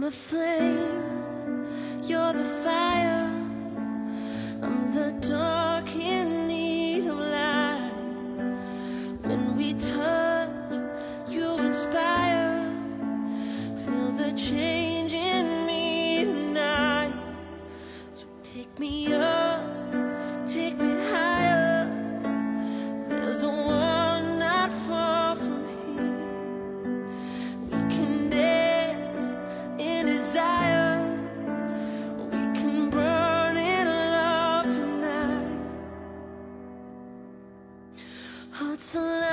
the flame, you're the fire. I'm the dark in need of light. When we touch, you inspire. Feel the change in me tonight. So take me up, 次了。